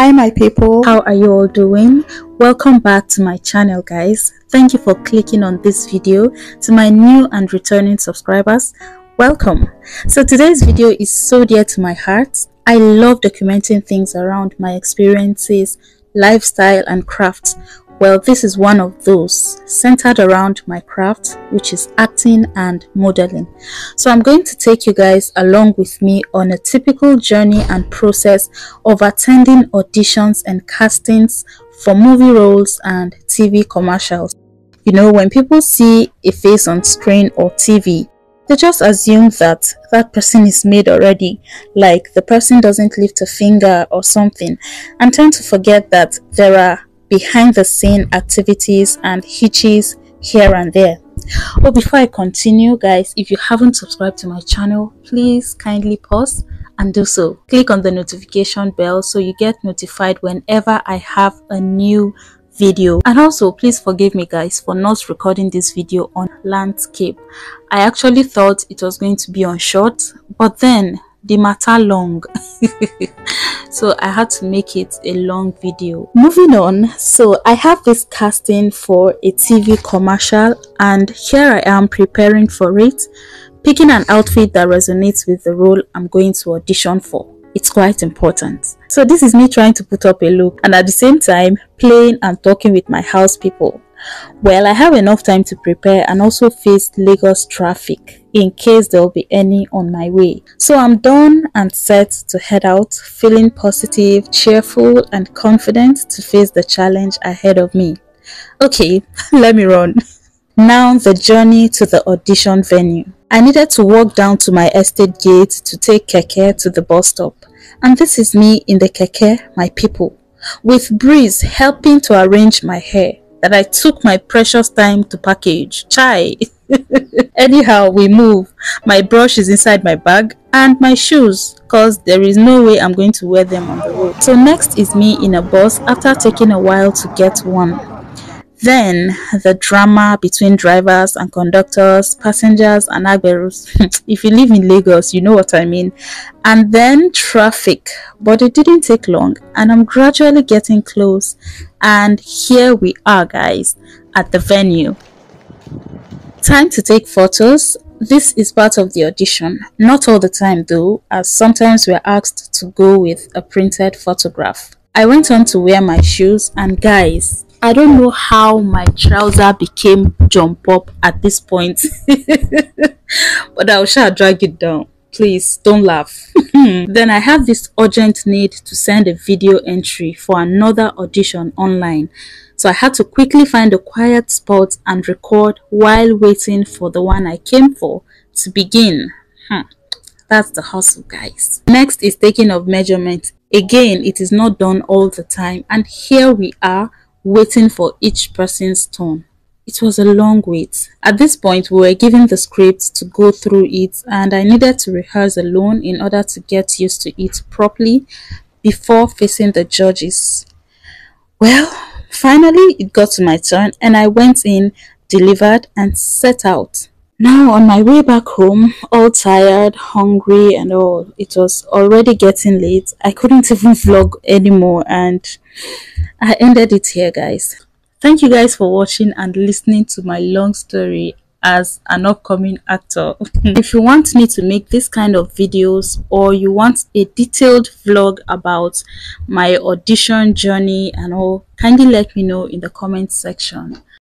hi my people. How are you all doing? Welcome back to my channel guys. Thank you for clicking on this video. To my new and returning subscribers welcome. So today's video is so dear to my heart. I love documenting things around my experiences lifestyle and crafts well, this is one of those centered around my craft, which is acting and modeling. So I'm going to take you guys along with me on a typical journey and process of attending auditions and castings for movie roles and TV commercials. You know, when people see a face on screen or TV, they just assume that that person is made already, like the person doesn't lift a finger or something, and tend to forget that there are behind the scene activities and hitches here and there. Oh, before I continue, guys, if you haven't subscribed to my channel, please kindly pause and do so. Click on the notification bell so you get notified whenever I have a new video and also please forgive me guys for not recording this video on landscape i actually thought it was going to be on short but then the matter long. So i had to make it a long video. Moving on so i have this casting for a tv commercial and here i am preparing for it picking an outfit that resonates with the role i'm going to audition for. It's quite important. So this is me trying to put up a look and at the same time playing and talking with my house people well, I have enough time to prepare and also face Lagos traffic in case there will be any on my way. So I'm done and set to head out, feeling positive, cheerful, and confident to face the challenge ahead of me. Okay, let me run. Now the journey to the audition venue. I needed to walk down to my estate gate to take keke to the bus stop. And this is me in the keke, my people, with Breeze helping to arrange my hair that I took my precious time to package. Chai. Anyhow, we move. My brush is inside my bag and my shoes because there is no way I'm going to wear them on the road. So next is me in a bus after taking a while to get one. Then the drama between drivers and conductors, passengers and agberos. if you live in Lagos, you know what I mean. And then traffic. But it didn't take long and I'm gradually getting close. And here we are guys at the venue. Time to take photos. This is part of the audition. Not all the time though, as sometimes we're asked to go with a printed photograph. I went on to wear my shoes and guys, I don't know how my trouser became jump up at this point. but I shall drag it down. Please don't laugh. then I have this urgent need to send a video entry for another audition online. So I had to quickly find a quiet spot and record while waiting for the one I came for to begin. Hmm. That's the hustle, guys. Next is taking of measurements. Again, it is not done all the time. And here we are waiting for each person's turn. It was a long wait. At this point, we were given the script to go through it, and I needed to rehearse alone in order to get used to it properly before facing the judges. Well, finally, it got to my turn, and I went in, delivered, and set out. Now, on my way back home, all tired, hungry, and all, it was already getting late. I couldn't even vlog anymore, and I ended it here, guys. Thank you guys for watching and listening to my long story as an upcoming actor. if you want me to make this kind of videos or you want a detailed vlog about my audition journey and all, kindly let me know in the comment section.